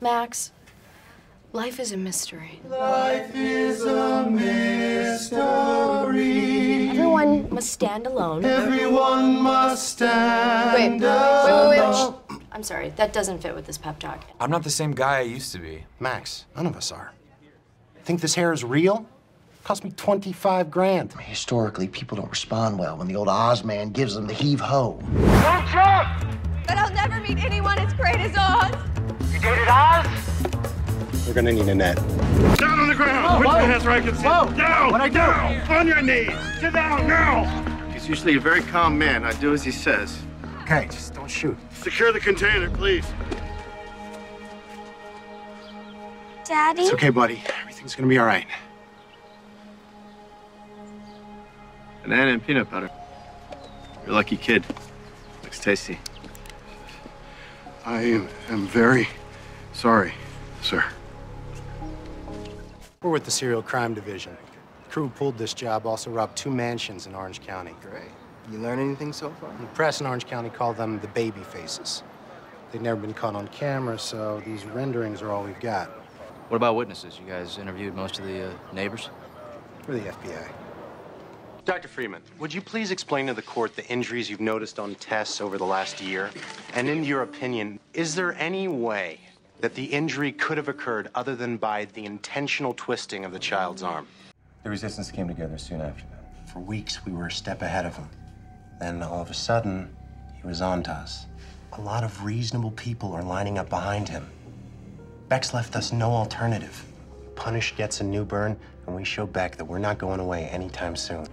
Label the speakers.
Speaker 1: Max, life is a mystery.
Speaker 2: Life is a mystery.
Speaker 1: Everyone must stand alone.
Speaker 2: Everyone must
Speaker 1: Wait,
Speaker 2: stand
Speaker 1: wait, wait, wait. I'm sorry, that doesn't fit with this pep talk.
Speaker 3: I'm not the same guy I used to be.
Speaker 4: Max, none of us are. Think this hair is real? Cost me 25 grand.
Speaker 5: Historically, people don't respond well when the old Oz man gives them the heave ho.
Speaker 6: But I'll never meet anyone as great
Speaker 4: We're gonna need a net.
Speaker 7: Down on the ground. Put your hands where I can see.
Speaker 4: Whoa.
Speaker 7: Down.
Speaker 4: What'd I do?
Speaker 7: down. On your knees. Get down now. He's usually a very calm man. I do as he says.
Speaker 4: Okay, just don't shoot.
Speaker 7: Secure the container, please.
Speaker 6: Daddy?
Speaker 4: It's okay, buddy. Everything's gonna be all right.
Speaker 7: Banana and peanut butter. You're a lucky kid. Looks tasty. I am very sorry, sir.
Speaker 4: We're with the Serial Crime Division. The crew who pulled this job also robbed two mansions in Orange County.
Speaker 8: Great. You learn anything so far?
Speaker 4: The press in Orange County called them the baby faces. They've never been caught on camera, so these renderings are all we've got.
Speaker 9: What about witnesses? You guys interviewed most of the uh, neighbors?
Speaker 4: We're the FBI. Dr. Freeman, would you please explain to the court the injuries you've noticed on Tess over the last year? And in your opinion, is there any way that the injury could have occurred other than by the intentional twisting of the child's arm?
Speaker 10: The resistance came together soon after that.
Speaker 4: For weeks, we were a step ahead of him. Then all of a sudden, he was on to us. A lot of reasonable people are lining up behind him. Beck's left us no alternative. Punish gets a new burn, and we show Beck that we're not going away anytime soon.